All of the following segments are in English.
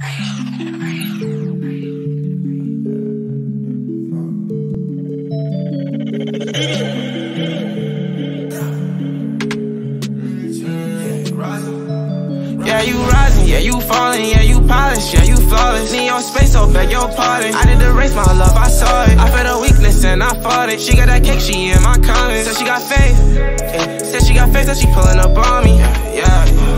Yeah, you rising, yeah, you falling, yeah, you polished, yeah, you flawless. Need your space, so beg your pardon. I did the race, my love, I saw it. I felt a weakness and I fought it. She got that cake, she in my comments. Said she got faith, yeah. Said she got faith, that she pulling up on me. Yeah, yeah,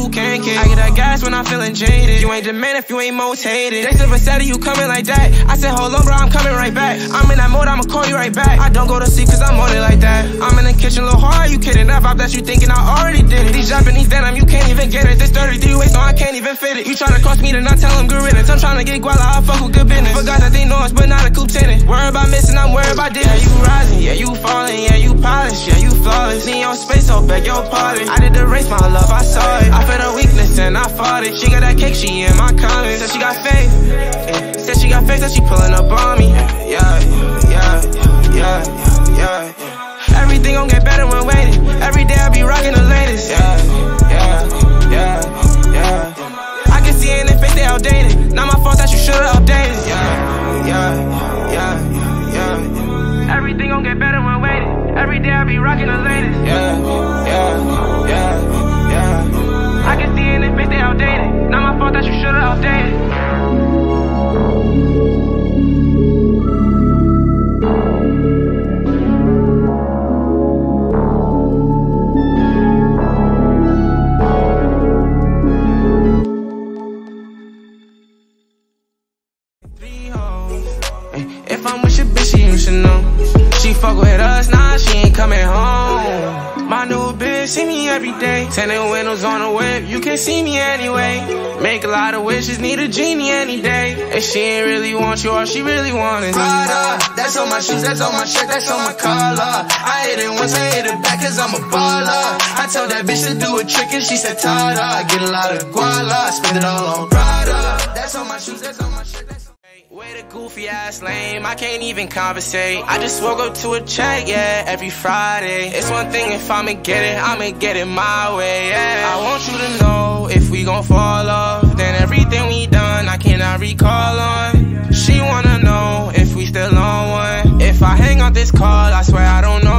and Kid. I get that gas when I'm feeling jaded. You ain't the man if you ain't motivated. They said, said you coming like that. I said, hold on, bro, I'm coming right back. I'm in that mode, I'ma call you right back. I don't go to sleep cause I'm on it like that. I'm in the kitchen, little hard, you kidding? That vibe that you thinking I already did it. These Japanese denim, you can't even get it. This 33 waist, so I can't even fit it. You tryna cross me, then I tell them good riddance. I'm tryna get guala, I fuck with good business. Forgot that they know us, but not a coupe tennis. Worry about missing, I'm worried about this. Yeah, you rising, yeah, you falling, yeah, you polished, yeah, you flawless. Need your space, so beg your pardon. I did the race, my love, I saw it. I felt a weakness and I fought it. She got that cake, she in my comments. Said she got faith, yeah. Said she got faith, that she pulling up on me. Yeah, yeah, yeah, yeah, yeah. Everything gon' get better when waiting. Every day I be rocking the latest. Yeah, yeah, yeah, yeah. I can see in their face they outdated. Not my fault that you should've updated. Yeah, yeah, yeah, yeah. Everything gon' get better. Every day I be rocking the latest. Yeah, yeah, fuck with us, nah, she ain't coming home. My new bitch see me every day. Tinted windows on the whip, you can see me anyway. Make a lot of wishes, need a genie any day. If she ain't really want you, all she really want is Prada. That's on my shoes, that's on my shirt, that's on my collar. I hit it once, I hit it back, cause I'm a baller. I told that bitch to do a trick and she said, Tada. I get a lot of guala, spend it all on Prada. That's on my shoes, that's on my shirt, Way to goofy ass lame, I can't even conversate. I just woke up to a check, yeah, every Friday. It's one thing if I'ma get it, I'ma get it my way, yeah. I want you to know if we gon' fall off, then everything we done, I cannot recall on. She wanna know if we still on one. If I hang up this call, I swear I don't know.